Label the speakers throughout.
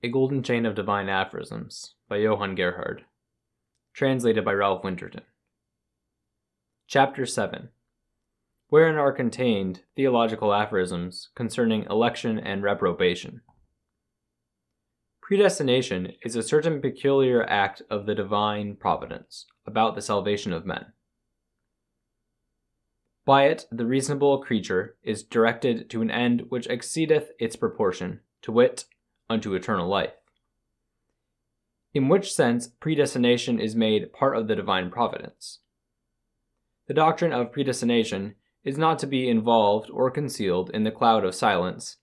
Speaker 1: A Golden Chain of Divine Aphorisms by Johann Gerhard. Translated by Ralph Winterton. Chapter 7 Wherein are contained theological aphorisms concerning election and reprobation. Predestination is a certain peculiar act of the divine providence about the salvation of men. By it, the reasonable creature is directed to an end which exceedeth its proportion, to wit, unto eternal life. In which sense, predestination is made part of the divine providence. The doctrine of predestination is not to be involved or concealed in the cloud of silence,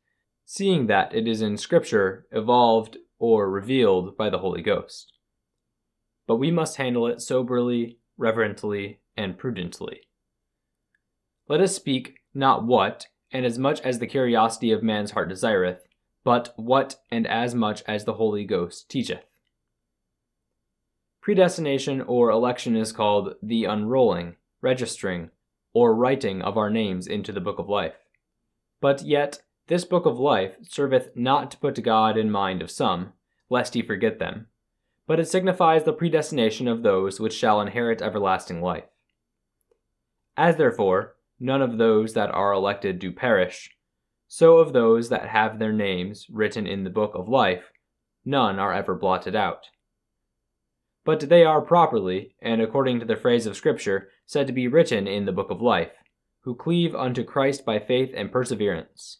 Speaker 1: seeing that it is in Scripture evolved or revealed by the Holy Ghost. But we must handle it soberly, reverently, and prudently. Let us speak not what, and as much as the curiosity of man's heart desireth, but what and as much as the Holy Ghost teacheth. Predestination or election is called the unrolling, registering, or writing of our names into the book of life. But yet, this book of life serveth not to put God in mind of some, lest he forget them, but it signifies the predestination of those which shall inherit everlasting life. As therefore, none of those that are elected do perish, so of those that have their names written in the book of life, none are ever blotted out. But they are properly, and according to the phrase of Scripture, said to be written in the book of life, who cleave unto Christ by faith and perseverance.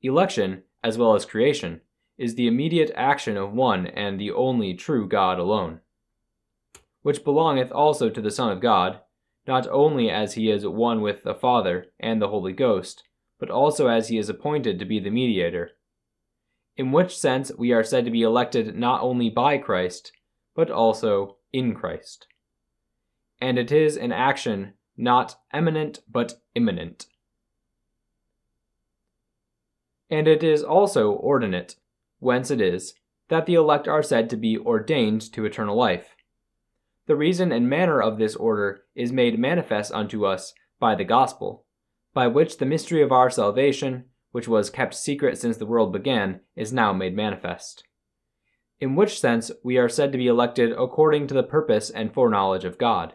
Speaker 1: Election, as well as creation, is the immediate action of one and the only true God alone, which belongeth also to the Son of God, not only as he is one with the Father and the Holy Ghost, but also as he is appointed to be the mediator. In which sense we are said to be elected not only by Christ, but also in Christ. And it is an action not eminent but immanent. And it is also ordinate, whence it is that the elect are said to be ordained to eternal life. The reason and manner of this order is made manifest unto us by the gospel by which the mystery of our salvation, which was kept secret since the world began, is now made manifest. In which sense we are said to be elected according to the purpose and foreknowledge of God.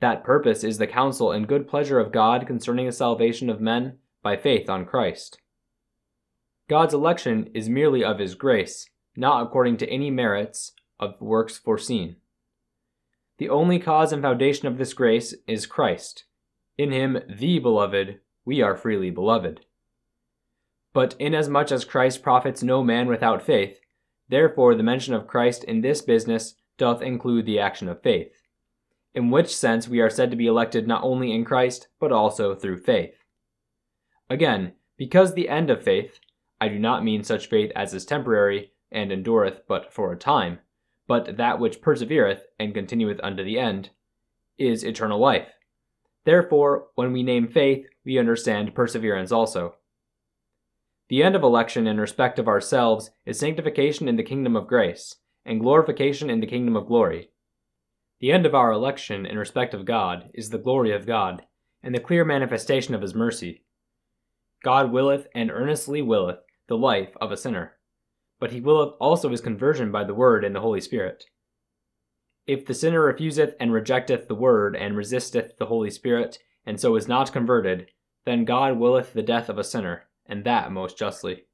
Speaker 1: That purpose is the counsel and good pleasure of God concerning the salvation of men by faith on Christ. God's election is merely of His grace, not according to any merits of works foreseen. The only cause and foundation of this grace is Christ, in him, the beloved, we are freely beloved. But inasmuch as Christ profits no man without faith, therefore the mention of Christ in this business doth include the action of faith, in which sense we are said to be elected not only in Christ, but also through faith. Again, because the end of faith, I do not mean such faith as is temporary, and endureth but for a time, but that which persevereth and continueth unto the end, is eternal life Therefore, when we name faith, we understand perseverance also. The end of election in respect of ourselves is sanctification in the kingdom of grace, and glorification in the kingdom of glory. The end of our election in respect of God is the glory of God, and the clear manifestation of his mercy. God willeth and earnestly willeth the life of a sinner, but he willeth also his conversion by the word and the Holy Spirit. If the sinner refuseth and rejecteth the word, and resisteth the Holy Spirit, and so is not converted, then God willeth the death of a sinner, and that most justly.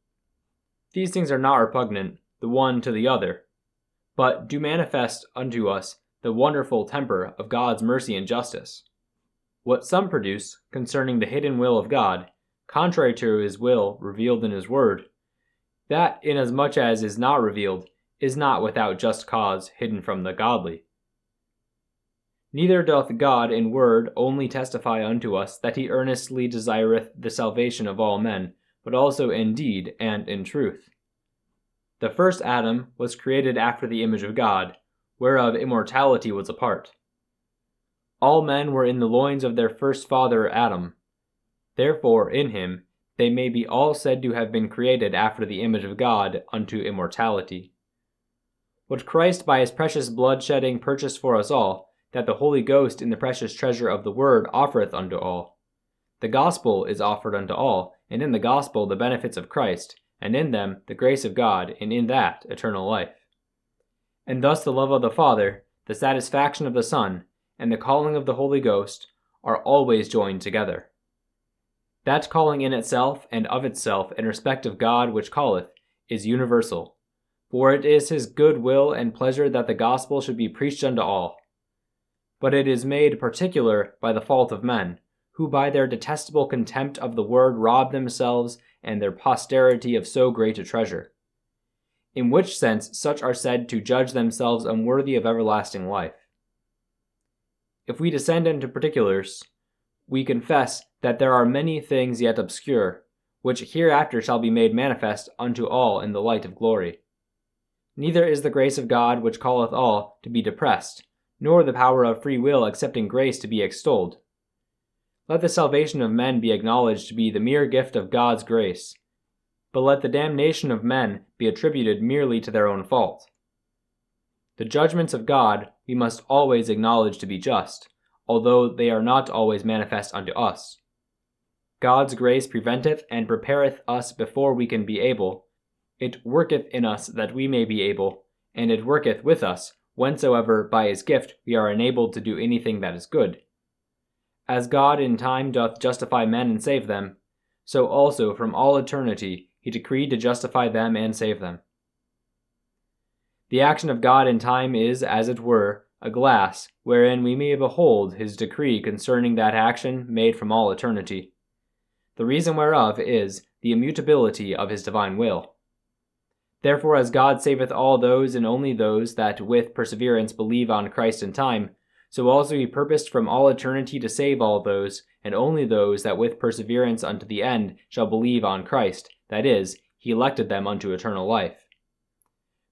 Speaker 1: These things are not repugnant, the one to the other, but do manifest unto us the wonderful temper of God's mercy and justice. What some produce concerning the hidden will of God, contrary to his will revealed in his word, that inasmuch as is not revealed, is not without just cause hidden from the godly. Neither doth God in word only testify unto us that he earnestly desireth the salvation of all men, but also in deed and in truth. The first Adam was created after the image of God, whereof immortality was a part. All men were in the loins of their first father Adam. Therefore, in him, they may be all said to have been created after the image of God unto immortality what Christ by his precious blood shedding purchased for us all, that the Holy Ghost in the precious treasure of the Word offereth unto all. The gospel is offered unto all, and in the gospel the benefits of Christ, and in them the grace of God, and in that eternal life. And thus the love of the Father, the satisfaction of the Son, and the calling of the Holy Ghost are always joined together. That calling in itself and of itself in respect of God which calleth is universal, for it is his good will and pleasure that the gospel should be preached unto all. But it is made particular by the fault of men, who by their detestable contempt of the word rob themselves and their posterity of so great a treasure. In which sense such are said to judge themselves unworthy of everlasting life. If we descend into particulars, we confess that there are many things yet obscure, which hereafter shall be made manifest unto all in the light of glory. Neither is the grace of God which calleth all to be depressed, nor the power of free will accepting grace to be extolled. Let the salvation of men be acknowledged to be the mere gift of God's grace, but let the damnation of men be attributed merely to their own fault. The judgments of God we must always acknowledge to be just, although they are not always manifest unto us. God's grace preventeth and prepareth us before we can be able. It worketh in us that we may be able, and it worketh with us, whensoever by his gift we are enabled to do anything that is good. As God in time doth justify men and save them, so also from all eternity he decreed to justify them and save them. The action of God in time is, as it were, a glass, wherein we may behold his decree concerning that action made from all eternity. The reason whereof is the immutability of his divine will. Therefore, as God saveth all those and only those that with perseverance believe on Christ in time, so also he purposed from all eternity to save all those, and only those that with perseverance unto the end shall believe on Christ, that is, he elected them unto eternal life.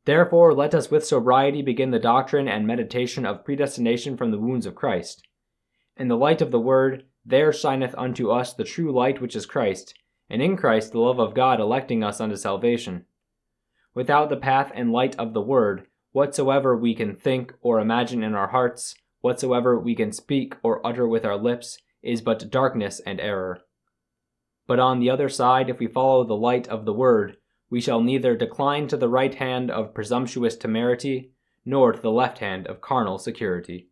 Speaker 1: Therefore, let us with sobriety begin the doctrine and meditation of predestination from the wounds of Christ. In the light of the Word, there shineth unto us the true light which is Christ, and in Christ the love of God electing us unto salvation. Without the path and light of the Word, whatsoever we can think or imagine in our hearts, whatsoever we can speak or utter with our lips, is but darkness and error. But on the other side, if we follow the light of the Word, we shall neither decline to the right hand of presumptuous temerity, nor to the left hand of carnal security.